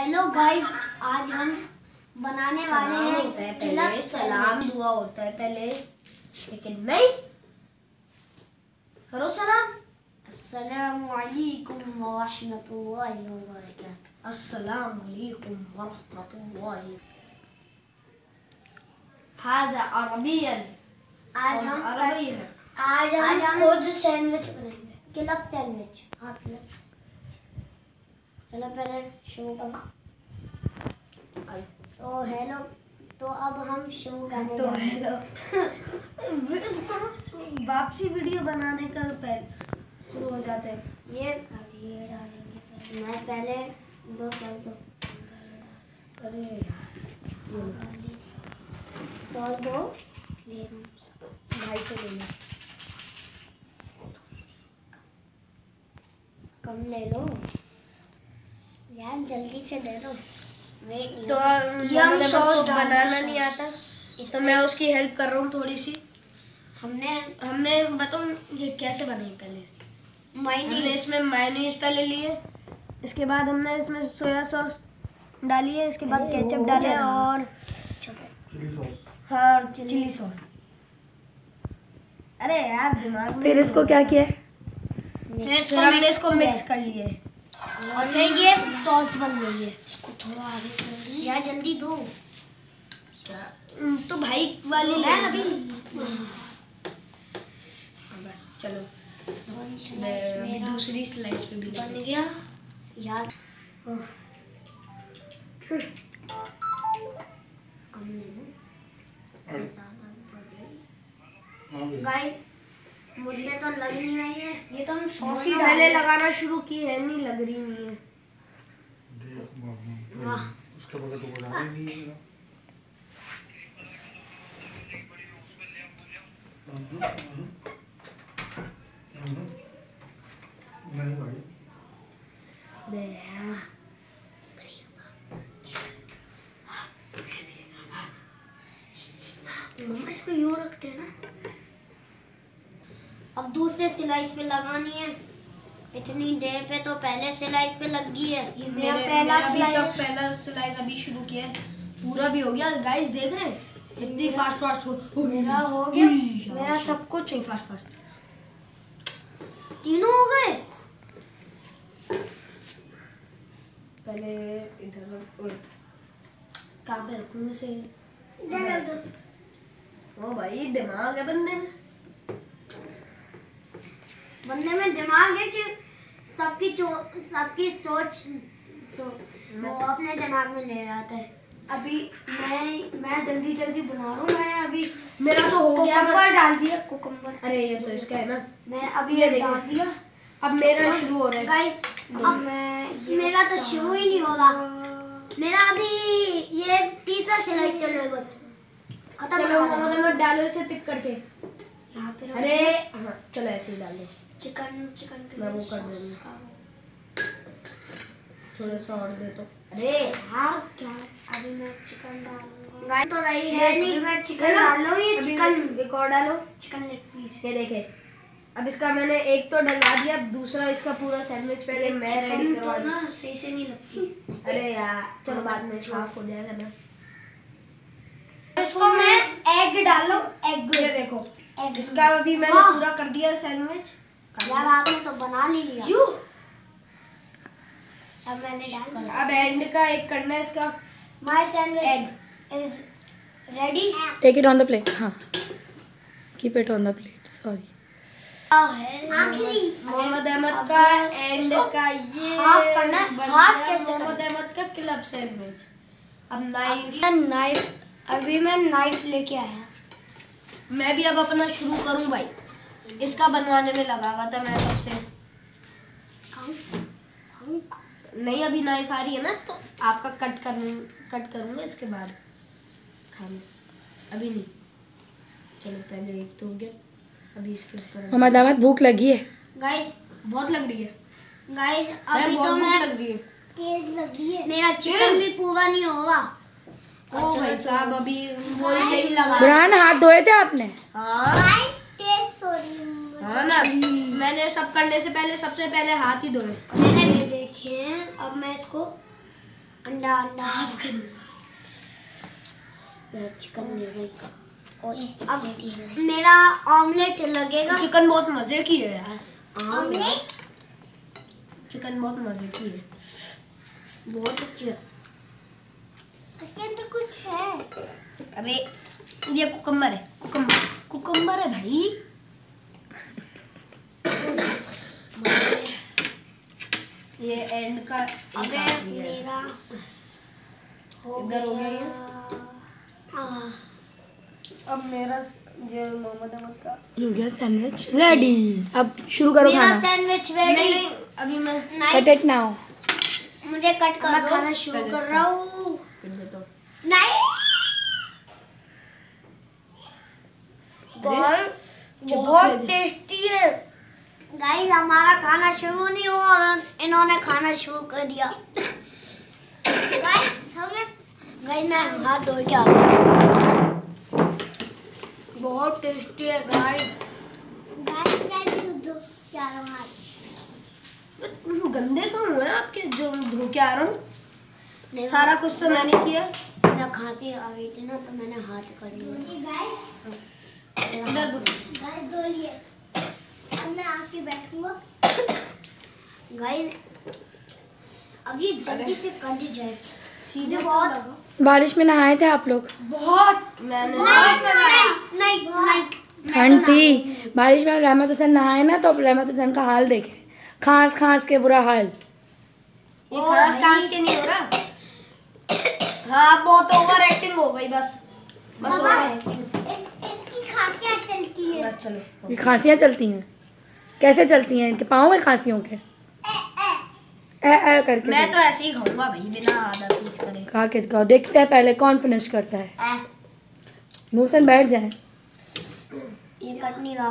Hello guys आज हम बनाने वाले सलाम हैं होता है पहले सलाम दुआ होता है पहले। लेकिन नहीं करो सलाम। अस्सलाम वालेकुम व रहमतुल्लाहि व बरकातहू अस्सलाम वालेकुम व रहमतुल्लाहि हाजा अरबियन। आज हम अरबी आज हम, आज हम खुद सैंडविच बनाएँगे। किलक सैंडविच। हाँ चलो पहले शुरू करो तो हेलो तो अब हम शुरू करने तो। हेलो वापसी वीडियो बनाने का पहले शुरू हो जाते हैं। ये ये डालेंगे पहले। मैं पहले दो सॉस दो। अरे सॉस दो। भाई से ले लो। कम ले लो। यार जल्दी से दे दो। वेट तो ये हम सॉस बनाना नहीं आता। तो मैं उसकी हेल्प कर रहा हूँ थोड़ी सी हमने हमने बताओ ये कैसे बनी पहले? हमने इसमें मायोनीज पहले लिए इसके बाद हमने इसमें सोया सॉस डाली है इसके बाद केचप डाले और हाँ चिली सॉस अरे यार दिमाग फिर इसको क्या किया? फिर हमने इसको मिक्स कर लिए। और फिर ये सॉस बन गई है। इसको थोड़ा आगे कर दी। यार जल्दी दो। तो भाई वाली ले अभी। बस चलो। अभी दूसरी स्लाइस पे भी बन गया। यार। गाइस मुझे तो लग नहीं रही है। ये तो हम सॉस ही पहले लगाना शुरू की है नहीं लग रही नहीं है। वाह। उसके बगैर तो बना ही नहीं है। हम्म, हम्म, हम्म। नहीं भाई मम्मा इसको यूँ रखते हैं ना दूसरे पे लगानी है। इतनी देर पे तो पहले स्लाइस पे लग गई है। ये मेरा पहला अभी स्लाइस पहला स्लाइस अभी शुरू किया है। पूरा भी हो गया। गाइस देख रहे हैं? इतनी फास्ट फास्ट हो मेरा हो गया। मेरा सब कुछ चाहिए फास्ट फास्ट तीनों हो गए? पहले इधर कहाँ पे रखूँ उसे? इधर रख दो। ओ भाई दिमाग है बंदे में। बंदे में दिमाग है कि सबकी चो- सबकी सोच सो, वो अपने दिमाग में ले आता है। अभी मैं मैं जल्दी जल्दी बना रहा हूँ मैंने अभी। मेरा तो हो गया बस। डाल दिया कोकम्बर। अरे ये तो इसका है ना। मैं अभी ये डाल दिया। अब मेरा शुरू हो रहा है। गाइस अब मैं ये मेरा तो शुरू ही नहीं होगा। मेरा अभी ये तीसरा स्लाइस चल रहा है बस। खत्म चलो हो मोहम्मद अहमद डालो इसे पिक करके। यहाँ पे अरे हाँ चलो ऐसे ही डाल दो। चिकन चिकन के मैं वो कर दूँगी। थोड़ा सा और दे तो। अरे यार क्या? अभी मैं चिकन डालूँगा। तो रही है। नहीं मैं चिकन डाल हूँ ये चिकन? एक और डालो। चिकन लेग पीस ये देखे। अब इसका मैंने एक तो डलवा दिया अब दूसरा इसका पूरा सैंडविच पहले मैं रेडी करवा तो ना सही से नहीं लगती। अरे यार चलो बाद में साफ़ हो जाएगा ना। इसको मैं एग डालो एग ये देखो एग इसका अभी मैंने पूरा कर दिया सैंडविच यार आपने तो बना ही लिया। यू। अब मैंने डाल अब एंड का एक करना है इसका। My sandwich is ready take it on the plate हाँ। Keep it on the plate sorry Mohammad Ahmad का एंड का ये हाफ़ करना है, हाफ़ कैसे मोहम्मद अहमद का क्लब सैंडविच अब नाइफ नाइफ अभी मैं नाइफ लेके आया। मैं भी अब अपना शुरू करूँ भाई। इसका बनवाने में लगा हुआ था मैं तब से नहीं अभी नाइफ आ रही है ना तो आपका कट कर कट करूँगा इसके बाद। खाना अभी नहीं। चलो पहले एक तो हो गया। अभी इसके ऊपर मोहम्मद अहमद भूख लगी है। गाइस बहुत लग रही है। गाइस अभी तो मैं लग रही है। तेज लगी है। मेरा चिकन भी पूरा नहीं होगा ओ भाई साहब अभी वो यही लगा। बुरहान हाथ धोए थे आपने? हाँ। हाँ ना? मैंने सब करने से पहले सबसे पहले हाथ ही धोए। मैंने ये देखे हैं अब मैं इसको अंडा अंडा चिकन ले गई अब मेरा ऑमलेट लगेगा। चिकन बहुत मज़े की है यार। ऑमलेट चिकन बहुत मज़े की है। बहुत अच्छी है। इसके अंदर कुछ है। अबे ये कुकम्बर है। कुकम्बर कुकम्बर है भाई। ये एंड का एक है। मेरा इधर हो गया ये। अब मेरा ये मोहम्मद अहमद का। हो गया सैंडविच रेडी अब शुरू करो मेरा खाना। सैंडविच रेडी अभी मैं कट इट नाउ मुझे कट कर मैं खाना शुरू कर रहा हूँ हूँ। नहीं। बहुत बहुत टेस्टी है। गाइस हमारा खाना शुरू नहीं हुआ और इन्होंने खाना शुरू कर दिया। गाइस हमें गाइस मैं हाथ धो के बहुत टेस्टी है गाइस गाइस मैं भी दो चार हाथ। तुम गंदे कहाँ हुए आपके जो धो के आ रहा हूँ सारा कुछ तो मैंने किया। मैं खांसी आ गई थी ना तो मैंने हाथ कर लिया। गाइस इधर दो गाइस दो मैं आके बैठूँगा। गाइस अब ये जल्दी से कट जाए। सीधे बहुत बारिश में नहाए थे आप लोग? बहुत मैंने नहीं नहीं नहीं बारिश में रहमत हुसैन नहाए ना तो रहमत हुसैन का हाल देखे। खांस खांस के बुरा हाल। ये खास खास के नहीं हो रहा? हाँ बहुत ओवर एक्टिंग हो गई बस। बस ओवर एक्टिंग इसकी खासियत चलती है। बस चलो। ये खांसियाँ चलती हैं? कैसे चलती हैं इनके पाँव में खांसियों के? ए ए करके मैं तो ऐसे ही खाऊँगा भाई बिना आधा पीस करे। खा के दिखाओ देखते हैं पहले कौन फिनिश करता है। नूरसन बैठ जाए। ये कट नहीं रहा।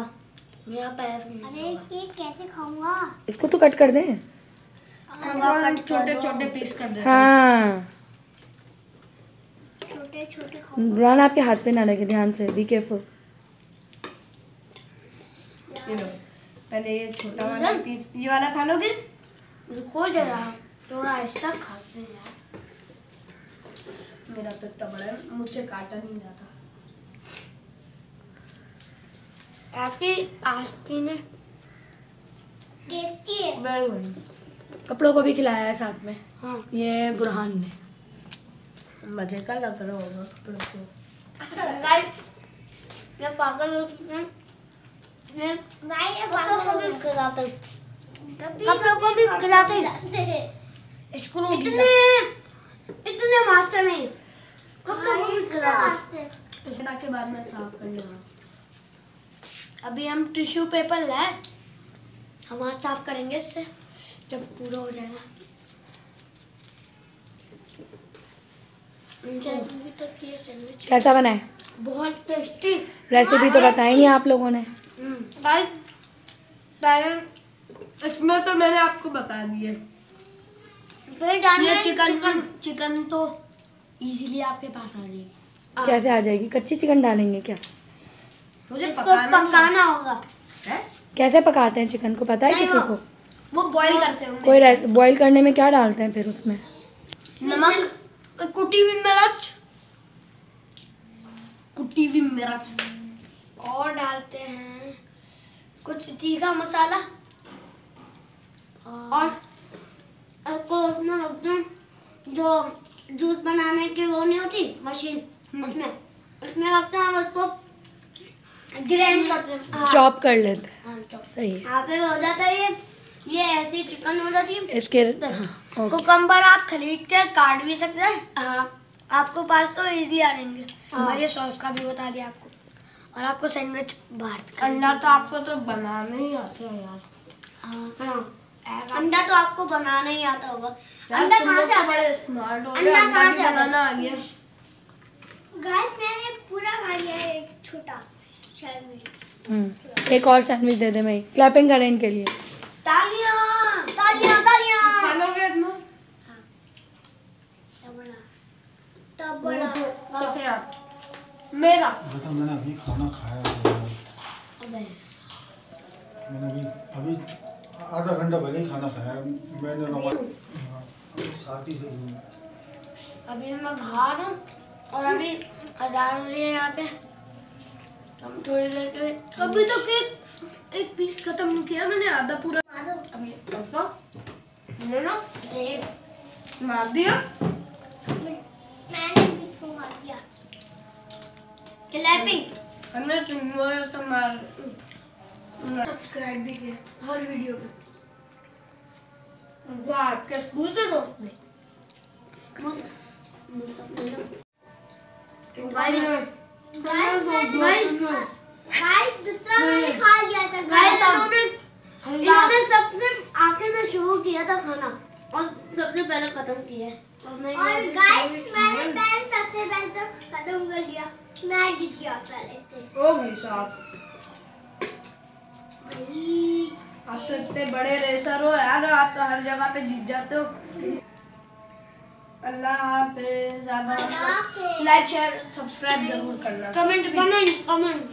मेरा पैर अरे ये कैसे खाऊँगा? इसको तो कट कर दें। छोटे छोटे पीस कर दे हाँ। छोटे छोटे बुरान आपके हाथ पे ना लगे ध्यान से बी केयरफुल ये लो। पहले ये छोटा वाला पीस ये वाला खा लोगे? रुको जरा थोड़ा ऐसा खाते हैं मेरा तो इतना बड़ा है मुझसे काटा नहीं जाता। आपकी आस्ती ने टेस्टी है। वेरी गुड कपड़ों को भी खिलाया है साथ में। हाँ। ये बुरहान ने। मज़े का लग रहा होगा कपड़ों को। पागल हो चुके हैं। कपड़ों को भी खिलाते। कपड़ों को भी खिलाते। इतने इतने मास्टर नहीं कपड़ों को भी खिलाते के बाद में साफ़ कर अभी हम टिश्यू पेपर लाए हम हाथ साफ़ करेंगे इससे जब पूरा हो जाएगा कैसा बना है बहुत टेस्टी रेसिपी तो बताई नहीं आप लोगों ने इसमें तो मैंने आपको बता दिए ये चिकन चिकन। तो इजीली आपके पास आ जाएगी। कैसे आ जाएगी? कच्ची चिकन डालेंगे क्या? मुझे इसको पकाना पकाना होगा। है? कैसे पकाते हैं चिकन को? पता है किसी को? वो बॉईल करते होंगे। कोई बॉईल करने में क्या डालते हैं फिर उसमें? नमक? कुटी हुई मिर्च। कुटी हुई मिर्च। और डालते हैं। कुछ तीखा मसाला। और इसको उसमें रखते हैं जो जूस बनाने की वो नहीं होती मशीन उसमें। उसमें रखते हैं और उसको। ग्राइंड करते हैं। हाँ, चॉप कर लेते हैं। हाँ, सही है। यहाँ पे हो जाता है ये। ये ऐसी चिकन हो जाती है। इसके हाँ, कुकम्बर आप खरीद के काट भी सकते हैं। हाँ। आपको पास तो इजीली आ जाएँगे। हमारे सॉस का भी बता दिया आपको। और आपको सैंडविच भारत अंडा तो आपको तो बनाने ही आता है यार। हाँ। अंडा तो आपको बनाना ही आता होगा। अंडा कहाँ से तो आता बड़े है? स्मार्ट हो अंडा अंडा कहाँ से बनाना आ गया। गाइस मैंने पूरा खा लिया एक छोटा सैंडविच। हम्म, एक और सैंडविच दे दे भाई। क्लैपिंग करें इनके लिए। तालियाँ तालियाँ तालियाँ। खा लोगे इतना तब बड़ा तब बड़ा मेरा। बेटा मैंने अभी खाना खाया है। अबे मैंने अभी अभी आधा घंटा पहले ही खाना खाया मैंने नवा हाँ, साथ ही से अभी मैं खा रहा हूँ और अभी अजान हो रही है यहाँ पे। हम थोड़ी देर के अभी तो केक एक पीस खत्म नहीं किया मैंने आधा पूरा। अभी तो ले लो एक मार दिया मैंने भी इसको मार दिया क्लैपिंग हमने चुम्बो तो मार सब्सक्राइब भी किया हर वीडियो पे। वो आपके स्कूल से दोस्त ने गाइस गाइस दूसरा मैंने खा लिया था गाइस गाइस इन्होंने इन्होंने सबसे आखिर में शुरू किया था खाना और सबसे पहले खत्म किया। और गाइस मैंने पहले सबसे पहले तो खत्म कर लिया मैं जीत गया पहले से ओ भाई साहब भाई आप तो इतने बड़े रेसर हो यार आप तो हर जगह पे जीत जाते हो अल्लाह हाफिज लाइक शेयर सब्सक्राइब ज़रूर करना। कमेंट भी। कमेंट कमेंट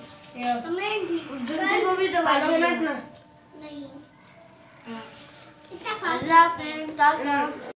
कमेंट भी। को भी दबा ना इतना नहीं। इतना खा अल्लाह हाफिज़